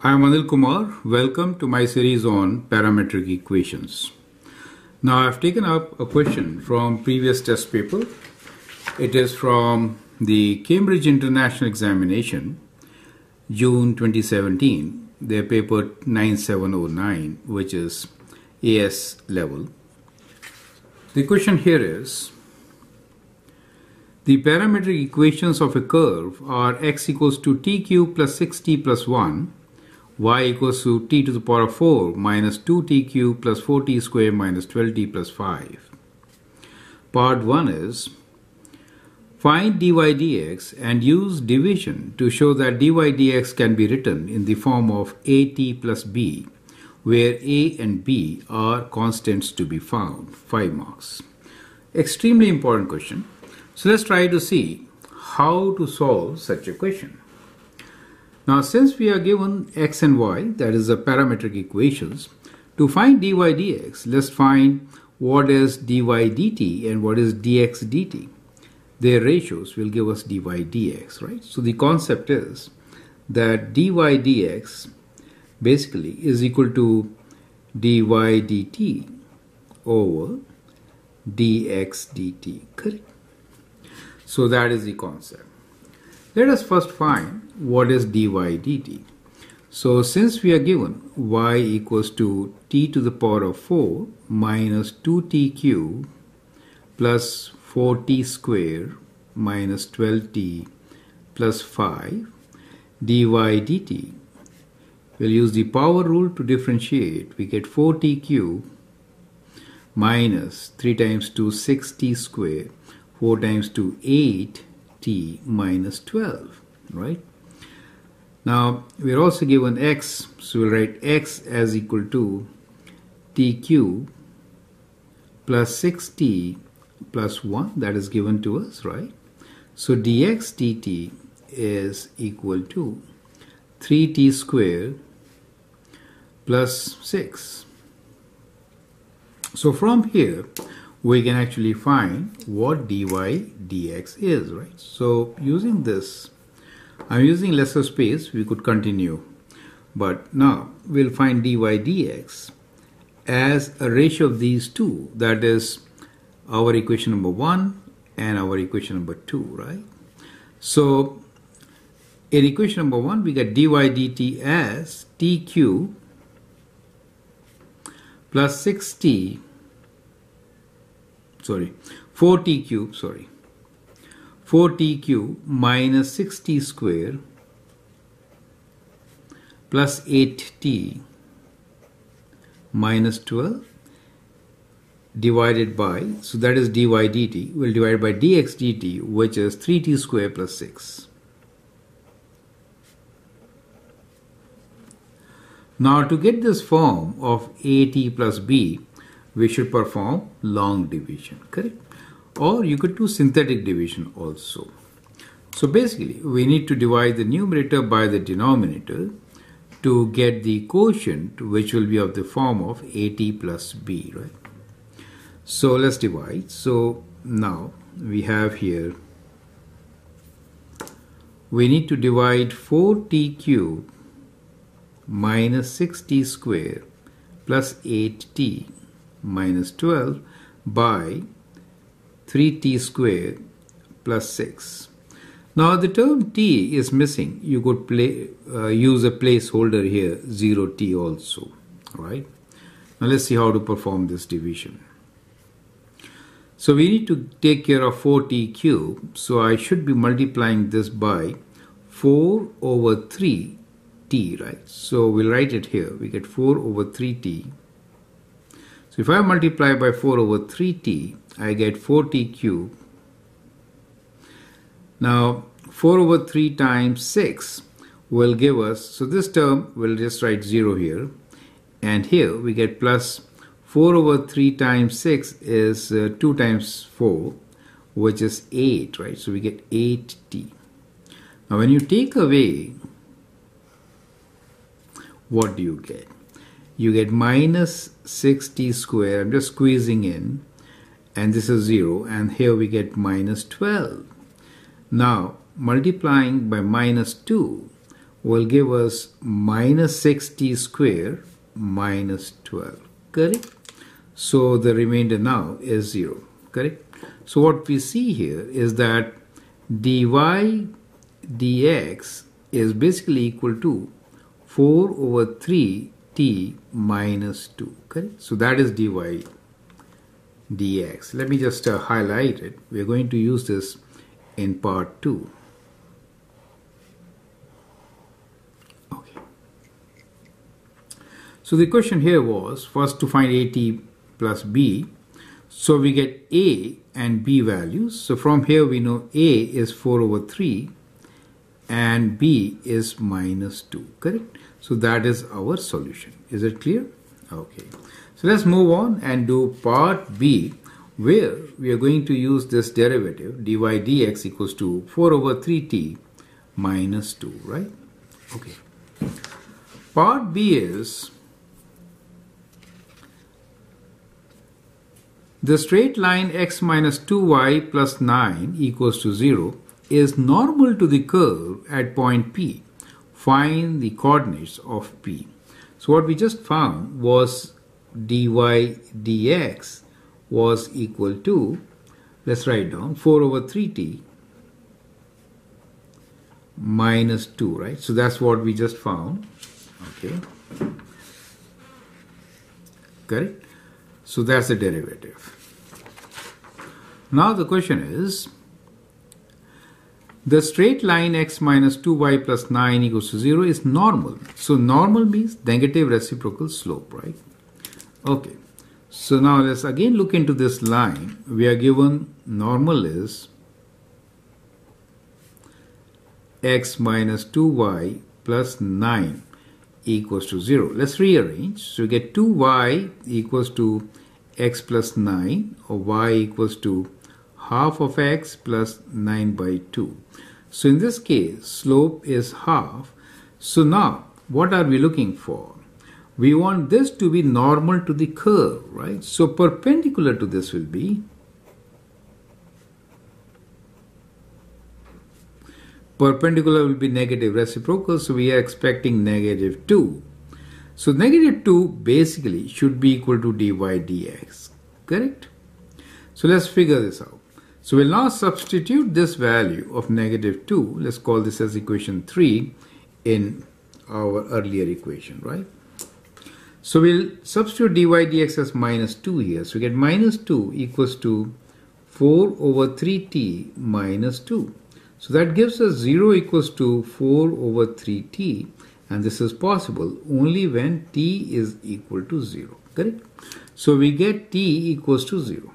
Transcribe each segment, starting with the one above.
I am Anil Kumar. Welcome to my series on parametric equations. Now I've taken up a question from previous test paper. It is from the Cambridge International Examination, June 2017, their paper 9709, which is AS level. The question here is the parametric equations of a curve are x equals to t cube plus 6t plus 1, y equals to t to the power of 4 minus 2t cube plus 4t square minus 12t plus 5. Part 1 is find dy dx and use division to show that dy dx can be written in the form of at plus b where a and b are constants to be found. 5 marks. Extremely important question. So let's try to see how to solve such a question. Now since we are given x and y, that is the parametric equations, to find dy dx, let's find what is dy dt and what is dx dt. Their ratios will give us dy dx, right? So the concept is that dy dx basically is equal to dy dt over dx dt, correct? So that is the concept. Let us first find what is dy dt. So since we are given y equals to t to the power of 4 minus 2t cube plus 4t square minus 12t plus 5 dy dt. We'll use the power rule to differentiate. We get 4t cube minus 3 times 2 6t square 4 times 2 8t minus 12 right? Now we're also given x so we'll write x as equal to t cube plus 6t plus 1 that is given to us right? So dx dt is equal to 3t squared plus 6 so from here we can actually find what dy dx is, right? So using this, I'm using lesser space, we could continue. But now we'll find dy dx as a ratio of these two, that is our equation number one and our equation number two, right? So in equation number one, we get dy dt as t cube plus 6t sorry 4t cube sorry 4t cube minus 6t square plus 8t minus 12 divided by so that is dy dt will divide by dx dt which is 3t square plus 6 now to get this form of at plus b we should perform long division, correct? Or you could do synthetic division also. So basically, we need to divide the numerator by the denominator to get the quotient which will be of the form of at plus b, right? So let's divide. So now we have here, we need to divide 4t cube minus 6t square plus 8t minus 12 by 3t squared plus 6. Now the term t is missing. You could play, uh, use a placeholder here 0t also. Right? Now let's see how to perform this division. So we need to take care of 4t cube. So I should be multiplying this by 4 over 3t, right? So we'll write it here. We get 4 over 3t so if I multiply by 4 over 3t, I get 4t cube. Now 4 over 3 times 6 will give us, so this term we'll just write 0 here. And here we get plus 4 over 3 times 6 is uh, 2 times 4, which is 8, right? So we get 8t. Now when you take away, what do you get? You get minus 6t square. I'm just squeezing in and this is 0 and here we get minus 12. Now multiplying by minus 2 will give us minus 6t square minus 12. Correct? So the remainder now is 0. Correct? So what we see here is that dy dx is basically equal to 4 over 3t minus 2. Correct? So that is dy dx. Let me just uh, highlight it. We are going to use this in part 2. Okay. So the question here was first to find at plus b. So we get a and b values. So from here we know a is 4 over 3 and b is minus 2. Correct? So that is our solution. Is it clear? Okay. So let's move on and do part B where we are going to use this derivative dy dx equals to 4 over 3t minus 2, right? Okay. Part B is the straight line x minus 2y plus 9 equals to 0 is normal to the curve at point P. Find the coordinates of P. So what we just found was dy dx was equal to, let's write down 4 over 3t minus 2, right? So that's what we just found. Okay. Correct? So that's the derivative. Now the question is, the straight line x minus 2y plus 9 equals to 0 is normal. So normal means negative reciprocal slope, right? Okay. So now let's again look into this line. We are given normal is x minus 2y plus 9 equals to 0. Let's rearrange. So we get 2y equals to x plus 9 or y equals to half of x plus 9 by 2. So in this case, slope is half. So now, what are we looking for? We want this to be normal to the curve, right? So perpendicular to this will be perpendicular will be negative reciprocal, so we are expecting negative 2. So negative 2 basically should be equal to dy dx, correct? So let's figure this out. So we'll now substitute this value of negative 2, let's call this as equation 3 in our earlier equation, right? So we'll substitute dy dx as minus 2 here. So we get minus 2 equals to 4 over 3t minus 2. So that gives us 0 equals to 4 over 3t and this is possible only when t is equal to 0. Correct? So we get t equals to 0.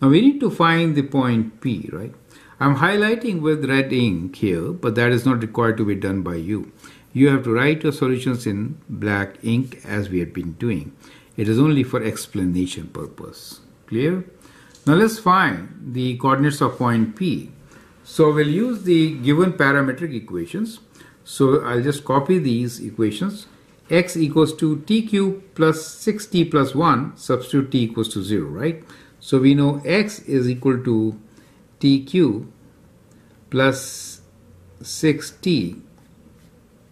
Now we need to find the point P, right? I'm highlighting with red ink here, but that is not required to be done by you. You have to write your solutions in black ink as we have been doing. It is only for explanation purpose. Clear? Now let's find the coordinates of point P. So we'll use the given parametric equations. So I'll just copy these equations. x equals to t cube plus 6t plus 1, substitute t equals to 0, right? So we know x is equal to tq plus 6t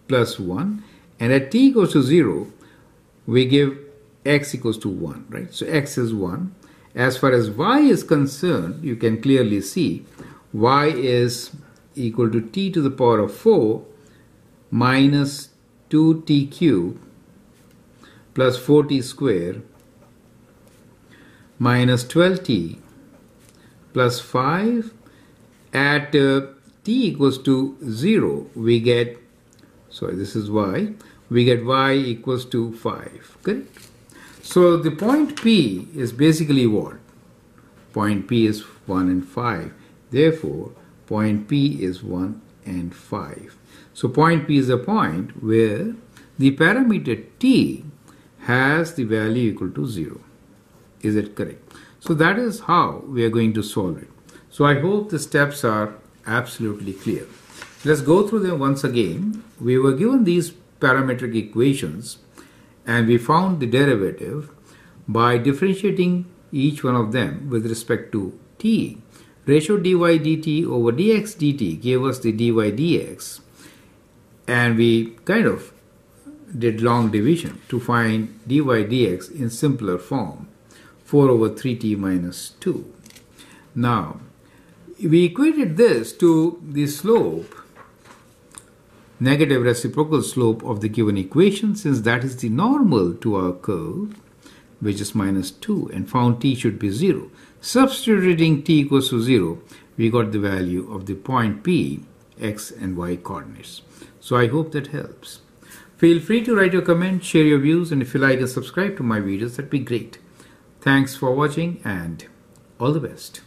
plus 1 and at t equals to 0 we give x equals to 1 right? So x is 1 as far as y is concerned you can clearly see y is equal to t to the power of 4 minus 2t cube plus 4t square minus 12t plus 5 at uh, t equals to 0 we get sorry this is y we get y equals to 5 correct? So the point p is basically what? Point p is 1 and 5 therefore point p is 1 and 5 so point p is a point where the parameter t has the value equal to 0 is it correct? So that is how we are going to solve it. So I hope the steps are absolutely clear. Let's go through them once again. We were given these parametric equations and we found the derivative by differentiating each one of them with respect to t. Ratio dy dt over dx dt gave us the dy dx and we kind of did long division to find dy dx in simpler form 4 over 3t minus 2. Now we equated this to the slope negative reciprocal slope of the given equation since that is the normal to our curve which is minus 2 and found t should be 0. Substituting t equals to 0 we got the value of the point P x and y coordinates. So I hope that helps. Feel free to write your comments, share your views and if you like and subscribe to my videos that'd be great. Thanks for watching and all the best.